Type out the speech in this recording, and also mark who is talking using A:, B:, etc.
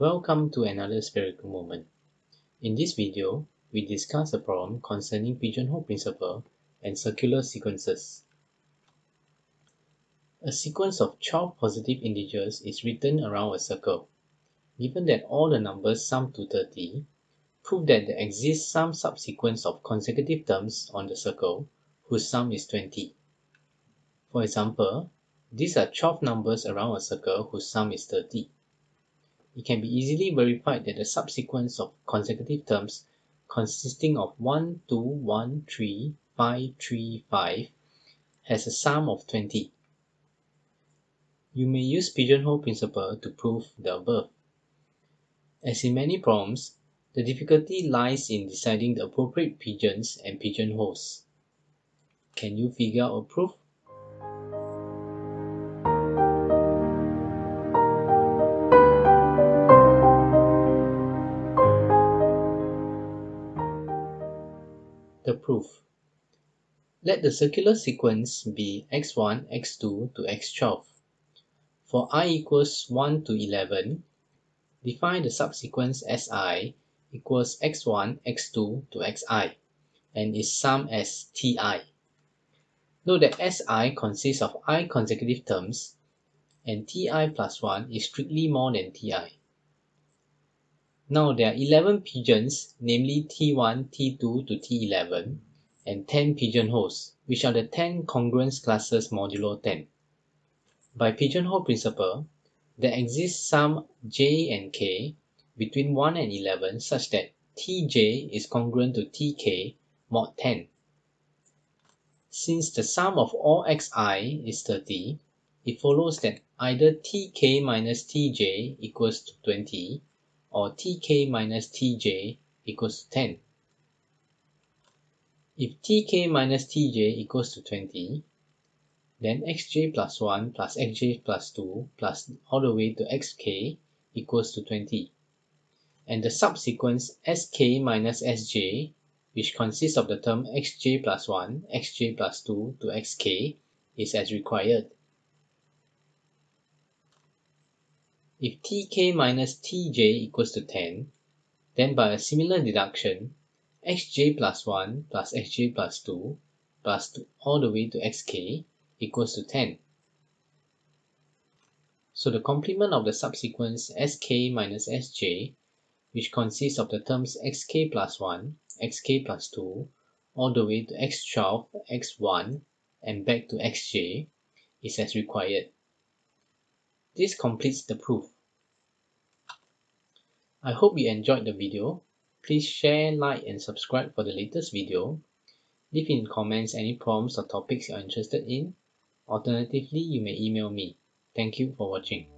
A: Welcome to another spherical moment. In this video, we discuss a problem concerning pigeonhole principle and circular sequences. A sequence of 12 positive integers is written around a circle. Given that all the numbers sum to 30, prove that there exists some subsequence of consecutive terms on the circle whose sum is 20. For example, these are 12 numbers around a circle whose sum is 30 it can be easily verified that the subsequence of consecutive terms consisting of 1, 2, 1, 3, 5, 3, 5 has a sum of 20. You may use pigeonhole principle to prove the above. As in many problems, the difficulty lies in deciding the appropriate pigeons and pigeonholes. Can you figure out a proof? The proof. Let the circular sequence be x1, x2 to x12. For i equals 1 to 11, define the subsequence Si equals x1, x2 to xi and is sum as Ti. Note that Si consists of i consecutive terms and Ti plus 1 is strictly more than Ti. Now there are 11 pigeons, namely T1, T2 to T11, and 10 pigeonholes, which are the 10 congruence classes modulo 10. By pigeonhole principle, there exists some j and k between 1 and 11 such that Tj is congruent to Tk mod 10. Since the sum of all xi is 30, it follows that either Tk minus Tj equals to 20 or tk minus tj equals to 10. If tk minus tj equals to 20, then xj plus 1 plus xj plus 2 plus all the way to xk equals to 20. And the subsequence sk minus sj, which consists of the term xj plus 1, xj plus 2 to xk, is as required. If tk minus tj equals to 10, then by a similar deduction, xj plus 1 plus xj plus 2 plus 2 all the way to xk equals to 10. So the complement of the subsequence sk minus sj, which consists of the terms xk plus 1, xk plus 2, all the way to x12, x1, and back to xj, is as required. This completes the proof. I hope you enjoyed the video. Please share, like and subscribe for the latest video. Leave in comments any problems or topics you are interested in. Alternatively, you may email me. Thank you for watching.